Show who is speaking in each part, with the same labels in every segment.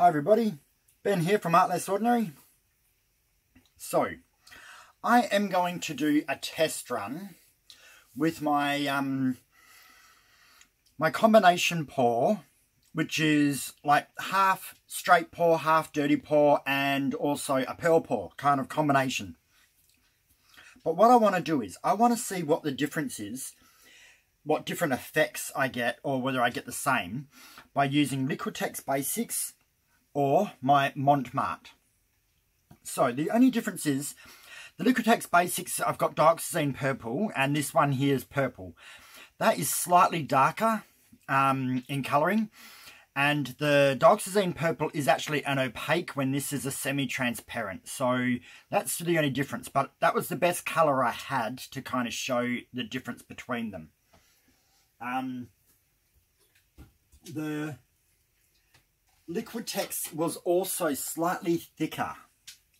Speaker 1: Hi everybody, Ben here from Art Less Ordinary. So, I am going to do a test run with my um, my combination pour, which is like half straight pour, half dirty pour, and also a pearl pour kind of combination. But what I want to do is, I want to see what the difference is, what different effects I get, or whether I get the same, by using Liquitex Basics or my Mont Marte. So the only difference is the Liquitex Basics, I've got Dioxazine Purple and this one here is purple. That is slightly darker um, in colouring and the Dioxazine Purple is actually an opaque when this is a semi-transparent. So that's the only difference. But that was the best colour I had to kind of show the difference between them. Um, the Liquitex was also slightly thicker.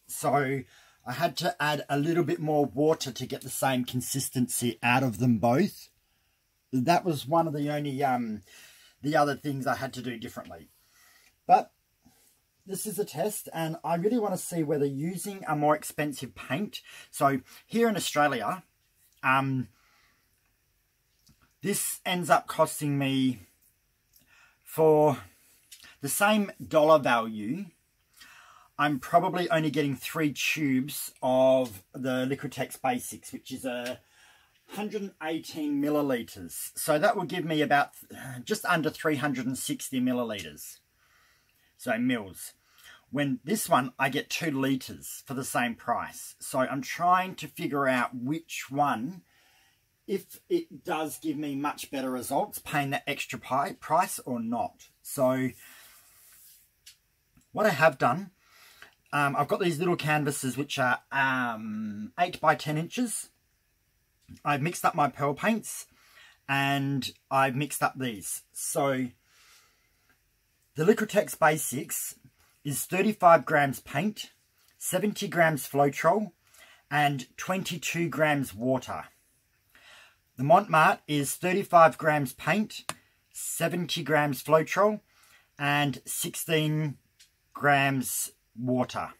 Speaker 1: So I had to add a little bit more water to get the same consistency out of them both. That was one of the only um, the other things I had to do differently. But this is a test and I really want to see whether using a more expensive paint. So here in Australia, um, this ends up costing me for the same dollar value, I'm probably only getting three tubes of the Liquitex Basics, which is a 118 millilitres. So that will give me about uh, just under 360 millilitres. So mils. When this one, I get two litres for the same price. So I'm trying to figure out which one, if it does give me much better results, paying that extra price or not. So what I have done, um, I've got these little canvases which are um, 8 by 10 inches. I've mixed up my pearl paints and I've mixed up these. So the Liquitex Basics is 35 grams paint, 70 grams Floetrol and 22 grams water. The Mont Marte is 35 grams paint, 70 grams Floetrol and 16 grams water.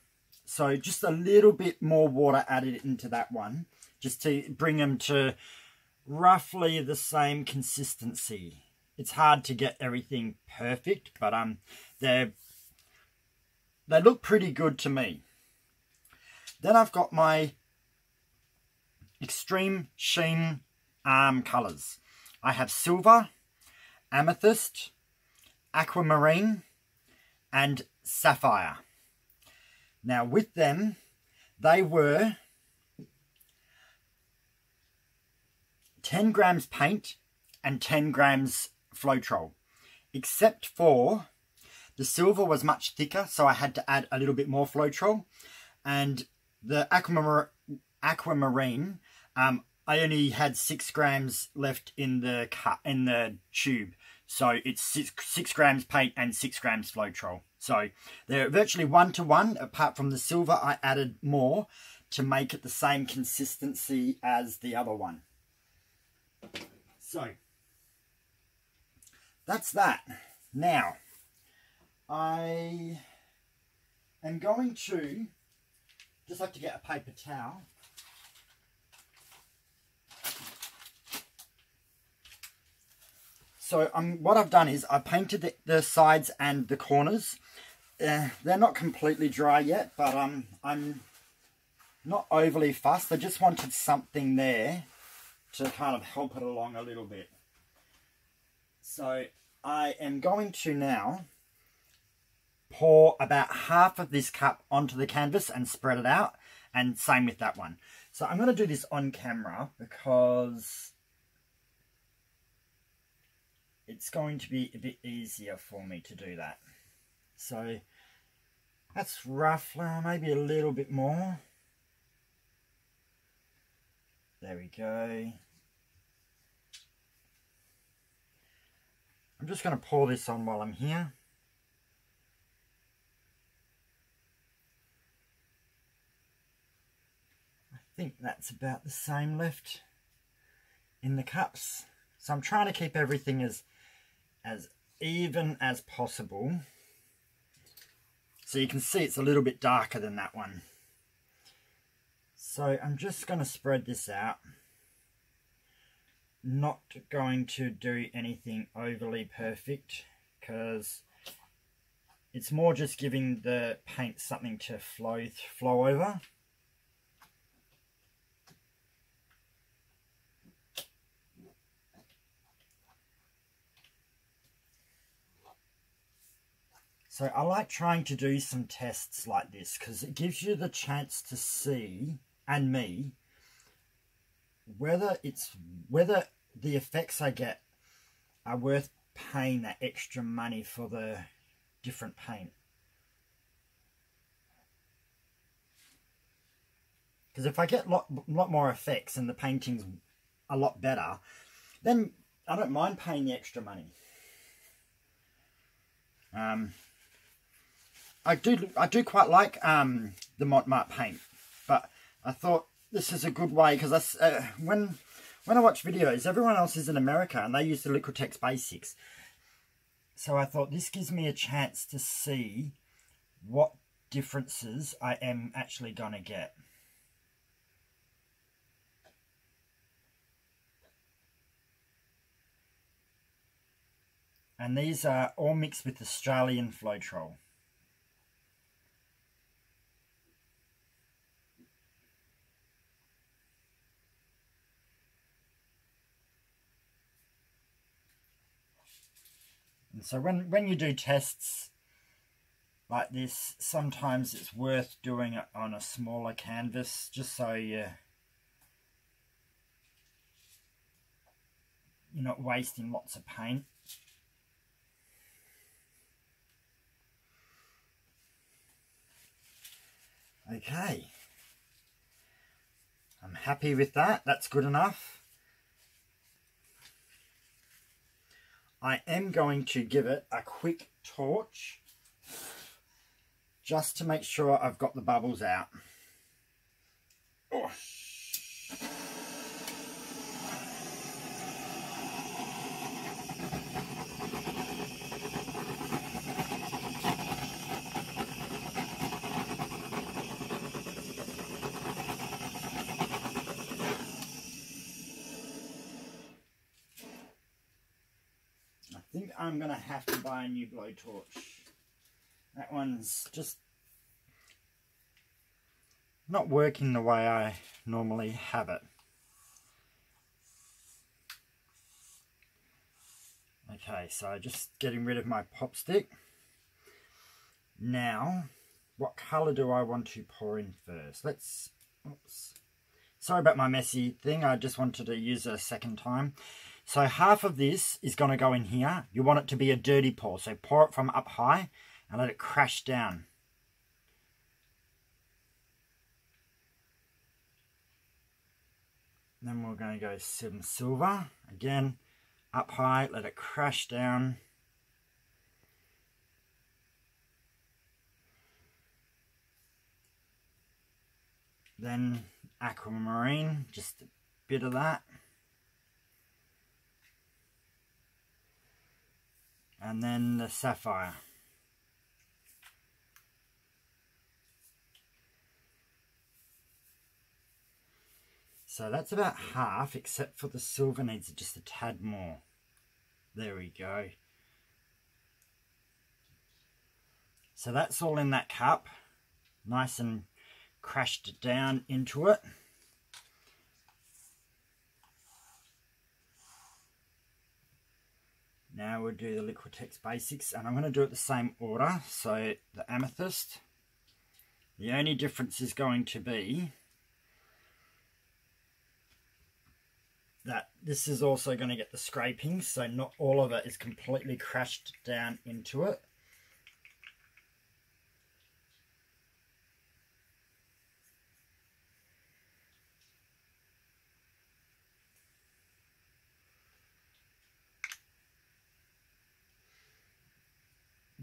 Speaker 1: So just a little bit more water added into that one, just to bring them to roughly the same consistency. It's hard to get everything perfect, but um, they they look pretty good to me. Then I've got my Extreme Sheen um, colours. I have silver, amethyst, aquamarine, and sapphire. Now with them, they were 10 grams paint and 10 grams Floetrol. Except for the silver was much thicker, so I had to add a little bit more Floetrol. And the aquamar aquamarine, um, I only had six grams left in the in the tube. So it's six, six grams paint and six grams Floetrol. So they're virtually one to one. Apart from the silver, I added more to make it the same consistency as the other one. So that's that. Now, I am going to just have to get a paper towel. So um, what I've done is I painted the, the sides and the corners. Uh, they're not completely dry yet, but um, I'm not overly fussed. I just wanted something there to kind of help it along a little bit. So I am going to now pour about half of this cup onto the canvas and spread it out. And same with that one. So I'm going to do this on camera because it's going to be a bit easier for me to do that. So that's roughly maybe a little bit more. There we go. I'm just going to pour this on while I'm here. I think that's about the same left in the cups. So I'm trying to keep everything as as even as possible. So you can see it's a little bit darker than that one. So I'm just going to spread this out. Not going to do anything overly perfect because it's more just giving the paint something to flow flow over. So I like trying to do some tests like this because it gives you the chance to see, and me, whether it's whether the effects I get are worth paying that extra money for the different paint. Because if I get a lot, lot more effects and the painting's a lot better, then I don't mind paying the extra money. Um, I do I do quite like um, the Mont Marte paint, but I thought this is a good way because uh, when when I watch videos, everyone else is in America and they use the Liquitex Basics. So I thought this gives me a chance to see what differences I am actually going to get. And these are all mixed with Australian Floetrol. And so when, when you do tests like this, sometimes it's worth doing it on a smaller canvas just so you, you're not wasting lots of paint. Okay. I'm happy with that. That's good enough. I am going to give it a quick torch just to make sure I've got the bubbles out. I'm going to have to buy a new blowtorch. That one's just not working the way I normally have it. Okay, so just getting rid of my pop stick. Now, what colour do I want to pour in first? Let's, oops. Sorry about my messy thing, I just wanted to use it a second time. So half of this is going to go in here. You want it to be a dirty pour. So pour it from up high and let it crash down. Then we're going to go some silver. Again, up high, let it crash down. Then aquamarine, just a bit of that. And then the sapphire. So that's about half, except for the silver needs just a tad more. There we go. So that's all in that cup, nice and crashed down into it. Now we'll do the Liquitex Basics and I'm going to do it the same order. So the Amethyst, the only difference is going to be that this is also going to get the scraping so not all of it is completely crashed down into it.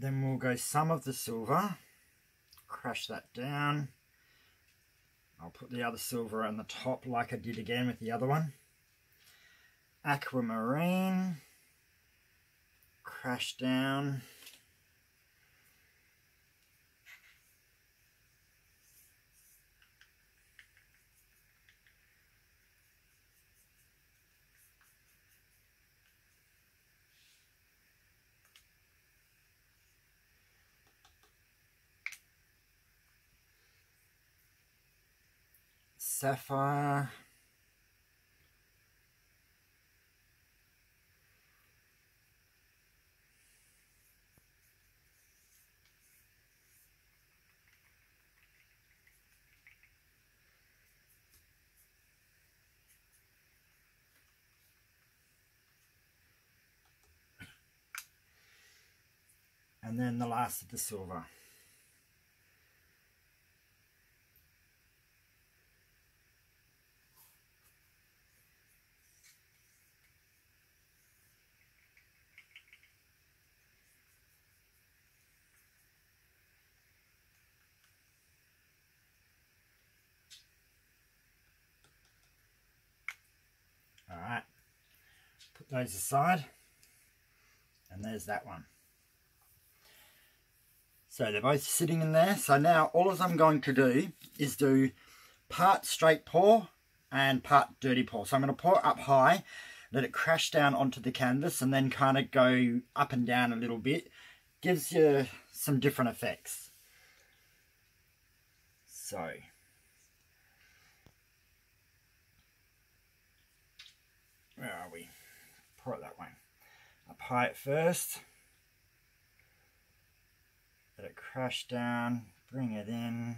Speaker 1: Then we'll go some of the silver, crash that down. I'll put the other silver on the top like I did again with the other one. Aquamarine, crash down. Sapphire. and then the last of the silver. All right, those aside and there's that one. So they're both sitting in there. So now all I'm going to do is do part straight pour and part dirty pour. So I'm going to pour up high, let it crash down onto the canvas and then kind of go up and down a little bit. Gives you some different effects. So where are we? It that way. High at first. Let it crash down, bring it in.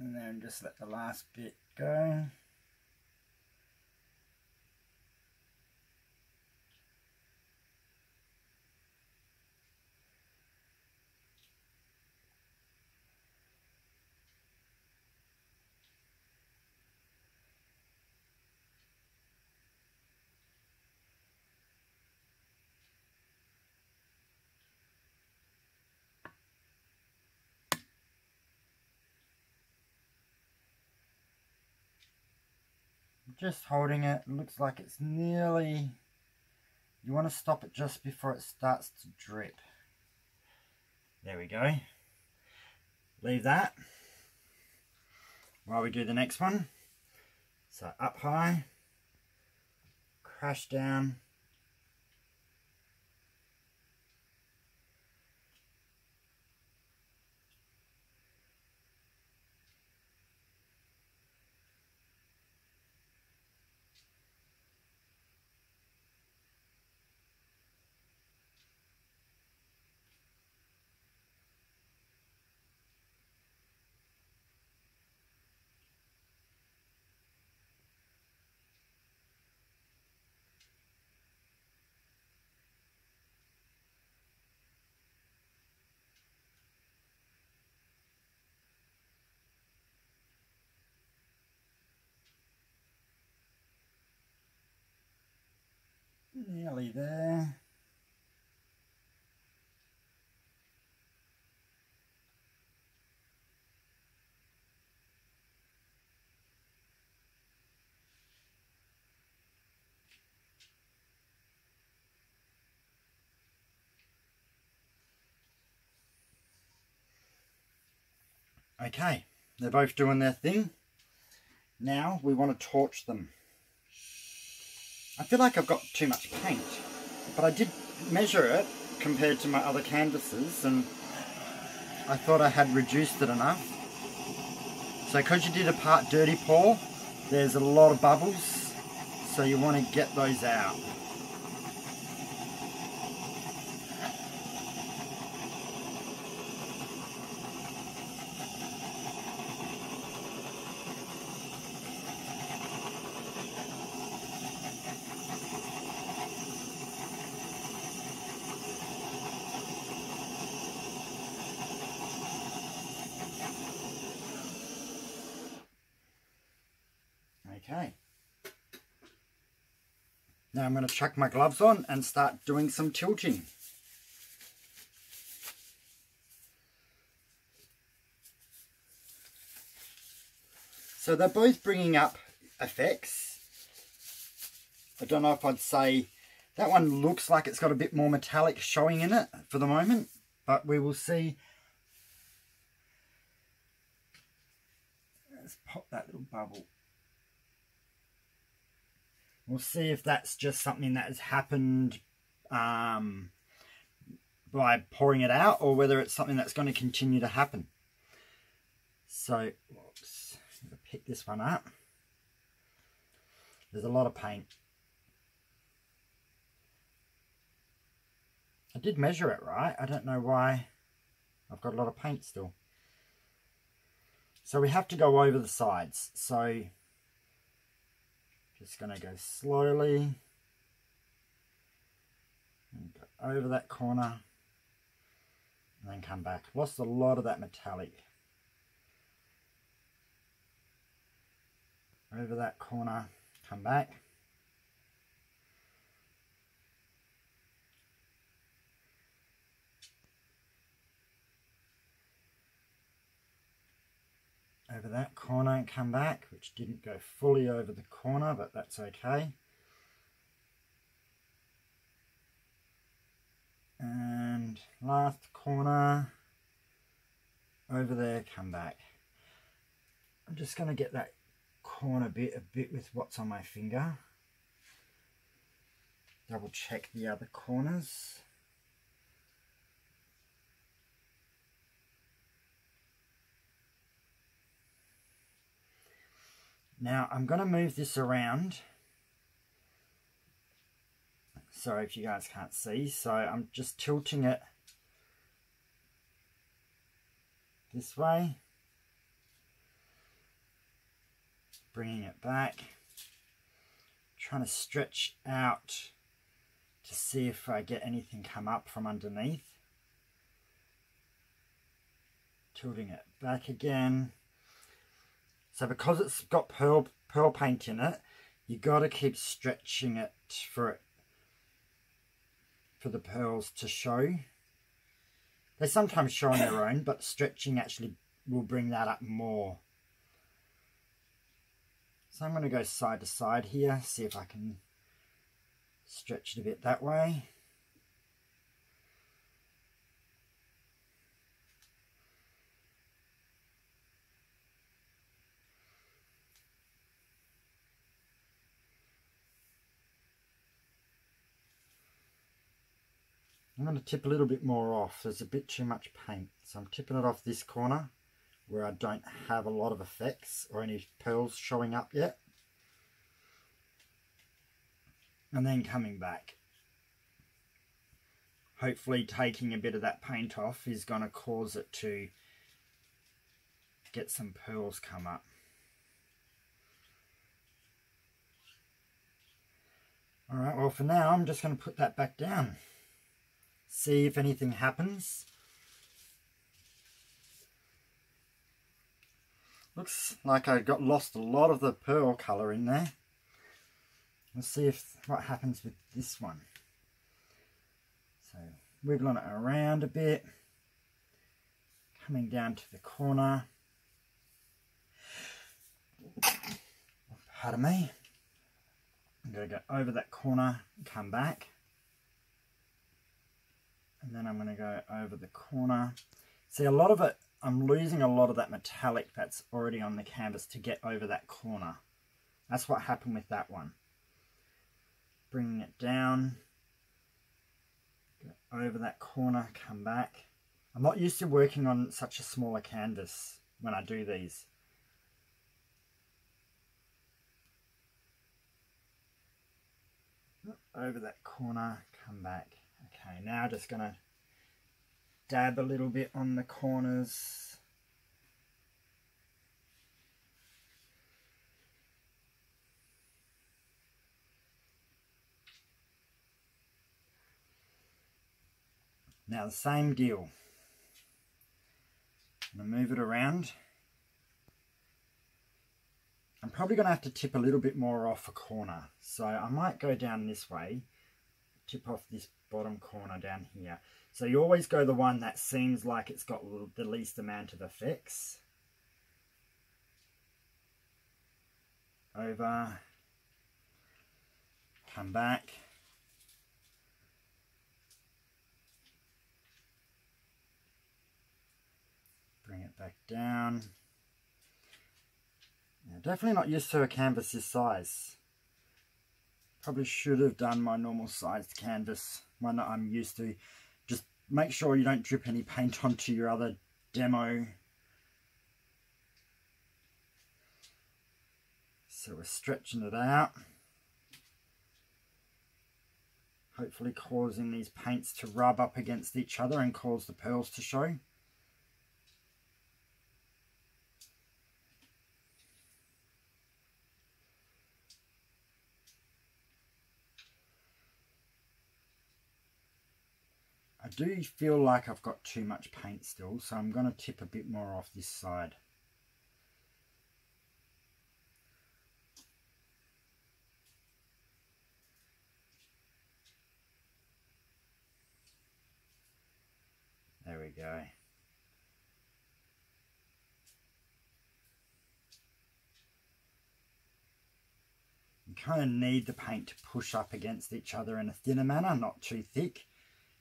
Speaker 1: And then just let the last bit go. Just holding it. looks like it's nearly you want to stop it just before it starts to drip. There we go. Leave that. While we do the next one. So up high crash down there. Okay, they're both doing their thing. Now we want to torch them. I feel like I've got too much paint, but I did measure it compared to my other canvases and I thought I had reduced it enough. So because you did a part dirty pour, there's a lot of bubbles, so you want to get those out. Okay. Now I'm going to chuck my gloves on and start doing some tilting. So they're both bringing up effects. I don't know if I'd say that one looks like it's got a bit more metallic showing in it for the moment, but we will see. Let's pop that little bubble We'll see if that's just something that has happened um, by pouring it out or whether it's something that's going to continue to happen. So, pick this one up. There's a lot of paint. I did measure it right. I don't know why I've got a lot of paint still. So we have to go over the sides. So just going to go slowly go over that corner and then come back. Lost a lot of that metallic. Over that corner, come back. Over that corner and come back, which didn't go fully over the corner, but that's okay. And last corner, over there, come back. I'm just going to get that corner bit a bit with what's on my finger. Double check the other corners. Now I'm going to move this around. Sorry if you guys can't see. So I'm just tilting it this way. Bringing it back. Trying to stretch out to see if I get anything come up from underneath. Tilting it back again. So because it's got pearl, pearl paint in it, you got to keep stretching it for it for the pearls to show. They sometimes show on their own, but stretching actually will bring that up more. So I'm going to go side to side here, see if I can stretch it a bit that way. Going to tip a little bit more off. There's a bit too much paint. So I'm tipping it off this corner where I don't have a lot of effects or any pearls showing up yet. And then coming back. Hopefully taking a bit of that paint off is going to cause it to get some pearls come up. Alright, well for now I'm just going to put that back down see if anything happens. Looks like I got lost a lot of the pearl colour in there. Let's see if what happens with this one. So wiggling it around a bit, coming down to the corner. Pardon me. I'm going to go over that corner, come back and then I'm going to go over the corner. See a lot of it, I'm losing a lot of that metallic that's already on the canvas to get over that corner. That's what happened with that one. Bringing it down, go over that corner, come back. I'm not used to working on such a smaller canvas when I do these. Over that corner, come back. Okay, now just going to dab a little bit on the corners. Now the same deal. I'm going to move it around. I'm probably going to have to tip a little bit more off a corner. So I might go down this way, tip off this bottom corner down here. So you always go the one that seems like it's got the least amount of effects. Over, come back. Bring it back down. definitely not used to a canvas this size. Probably should have done my normal sized canvas, one that I'm used to. Just make sure you don't drip any paint onto your other demo. So we're stretching it out. Hopefully causing these paints to rub up against each other and cause the pearls to show. Do feel like I've got too much paint still, so I'm going to tip a bit more off this side. There we go. You kind of need the paint to push up against each other in a thinner manner, not too thick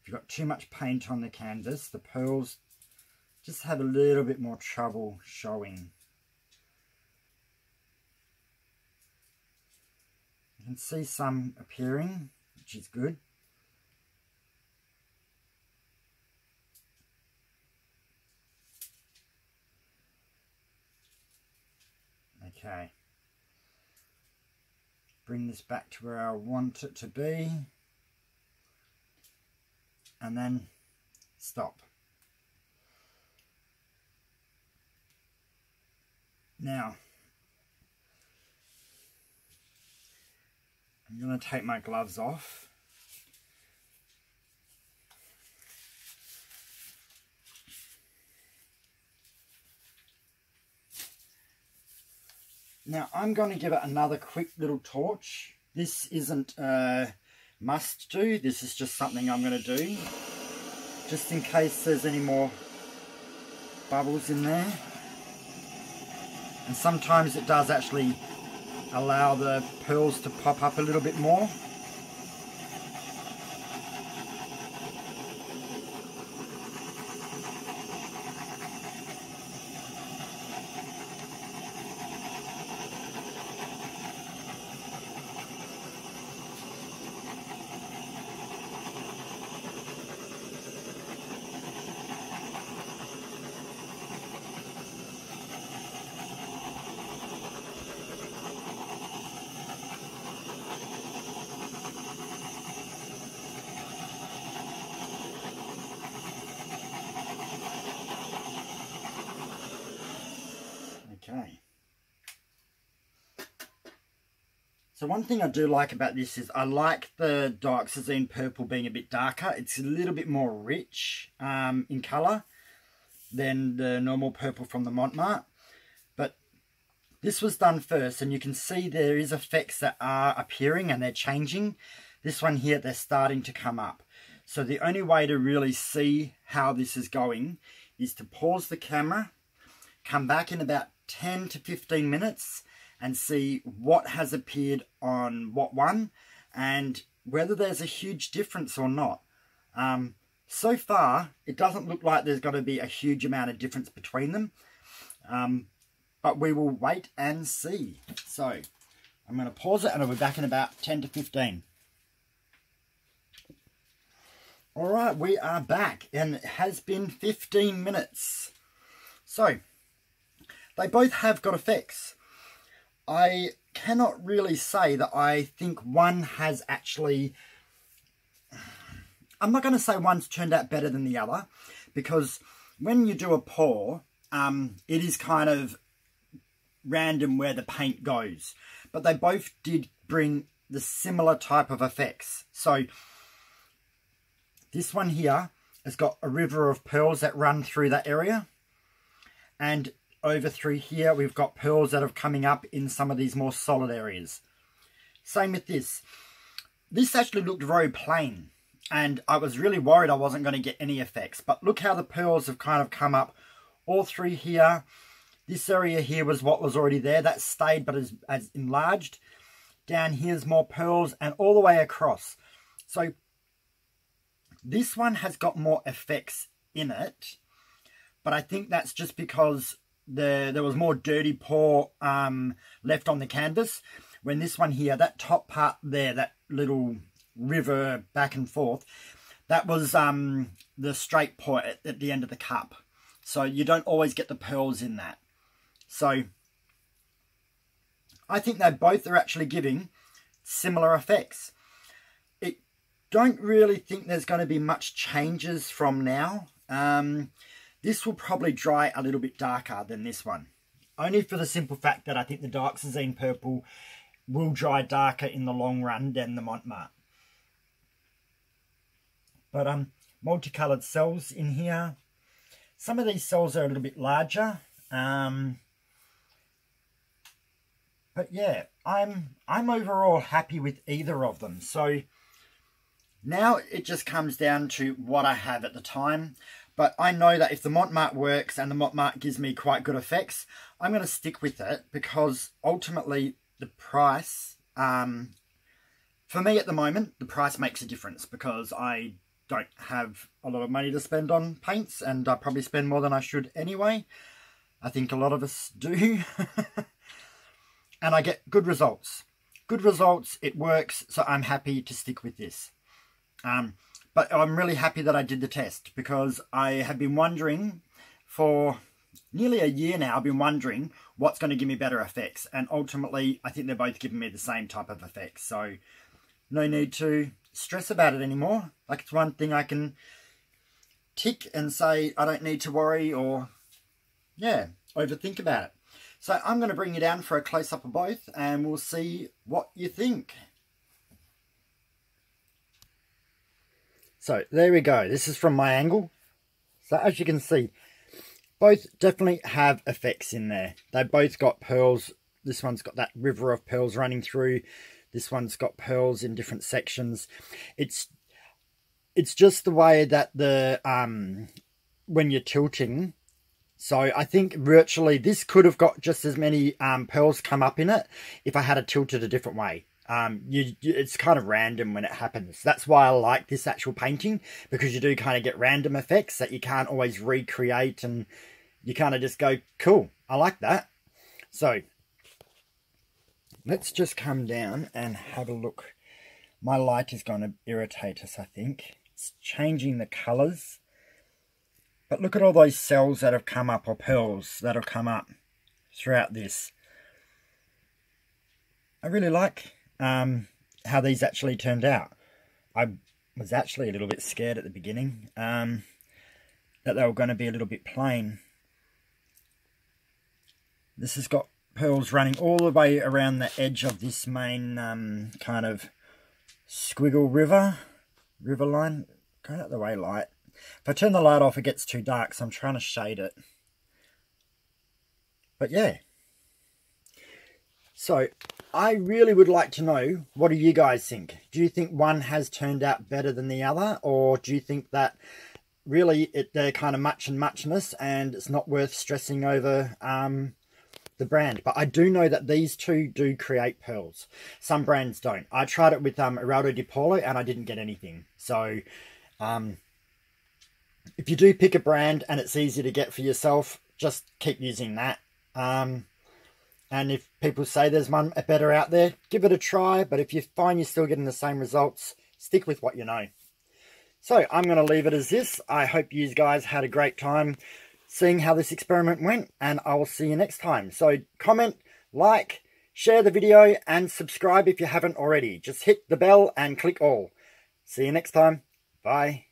Speaker 1: you've got too much paint on the canvas, the pearls just have a little bit more trouble showing. You can see some appearing, which is good. Okay. Bring this back to where I want it to be and then stop. Now, I'm going to take my gloves off. Now I'm going to give it another quick little torch. This isn't uh, must do. This is just something I'm going to do. Just in case there's any more bubbles in there. And sometimes it does actually allow the pearls to pop up a little bit more. One thing I do like about this is I like the dioxazine purple being a bit darker. It's a little bit more rich um, in colour than the normal purple from the Mont Marte. But this was done first and you can see there is effects that are appearing and they're changing. This one here, they're starting to come up. So the only way to really see how this is going is to pause the camera, come back in about 10 to 15 minutes and see what has appeared on what one and whether there's a huge difference or not. Um, so far, it doesn't look like there's going to be a huge amount of difference between them. Um, but we will wait and see. So, I'm going to pause it and I'll be back in about 10 to 15. Alright, we are back and it has been 15 minutes. So, they both have got effects. I cannot really say that I think one has actually... I'm not going to say one's turned out better than the other because when you do a pour, um, it is kind of random where the paint goes. But they both did bring the similar type of effects. So this one here has got a river of pearls that run through that area. And over through here, we've got pearls that are coming up in some of these more solid areas. Same with this. This actually looked very plain, and I was really worried I wasn't going to get any effects. But look how the pearls have kind of come up all through here. This area here was what was already there. That stayed, but has, has enlarged. Down here's more pearls, and all the way across. So this one has got more effects in it, but I think that's just because the there was more dirty pour um, left on the canvas. when this one here, that top part there, that little river back and forth, that was um, the straight point at, at the end of the cup. So you don't always get the pearls in that. So I think they both are actually giving similar effects. It don't really think there's going to be much changes from now. Um, this will probably dry a little bit darker than this one. Only for the simple fact that I think the Dioxazine Purple will dry darker in the long run than the Mont Marte. But um, multicolored cells in here. Some of these cells are a little bit larger. Um, but yeah, I'm I'm overall happy with either of them. So now it just comes down to what I have at the time. But I know that if the Mont Marte works and the Mont Marte gives me quite good effects, I'm going to stick with it because ultimately the price, um, for me at the moment, the price makes a difference because I don't have a lot of money to spend on paints and I probably spend more than I should anyway. I think a lot of us do. and I get good results. Good results, it works, so I'm happy to stick with this. Um, but I'm really happy that I did the test because I have been wondering for nearly a year now, I've been wondering what's going to give me better effects. And ultimately, I think they're both giving me the same type of effects. So no need to stress about it anymore. Like it's one thing I can tick and say I don't need to worry or, yeah, overthink about it. So I'm going to bring you down for a close-up of both and we'll see what you think. So there we go. This is from my angle. So as you can see, both definitely have effects in there. They both got pearls. This one's got that river of pearls running through. This one's got pearls in different sections. It's it's just the way that the um when you're tilting. So I think virtually this could have got just as many um, pearls come up in it if I had it tilted a different way. Um, you, it's kind of random when it happens. That's why I like this actual painting because you do kind of get random effects that you can't always recreate and you kind of just go, cool, I like that. So let's just come down and have a look. My light is going to irritate us, I think. It's changing the colours. But look at all those cells that have come up, or pearls that have come up throughout this. I really like um, how these actually turned out. I was actually a little bit scared at the beginning um, that they were going to be a little bit plain. This has got pearls running all the way around the edge of this main um, kind of squiggle river, river line. Go out the way, light. If I turn the light off, it gets too dark, so I'm trying to shade it. But yeah. So, I really would like to know, what do you guys think? Do you think one has turned out better than the other? Or do you think that really it, they're kind of much and muchness and it's not worth stressing over um, the brand. But I do know that these two do create pearls. Some brands don't. I tried it with um, Eraldo di Paolo and I didn't get anything. So um, if you do pick a brand and it's easy to get for yourself, just keep using that. Um, and if people say there's one better out there, give it a try. But if you find you're still getting the same results, stick with what you know. So I'm going to leave it as this. I hope you guys had a great time seeing how this experiment went and I will see you next time. So comment, like, share the video and subscribe if you haven't already. Just hit the bell and click all. See you next time. Bye.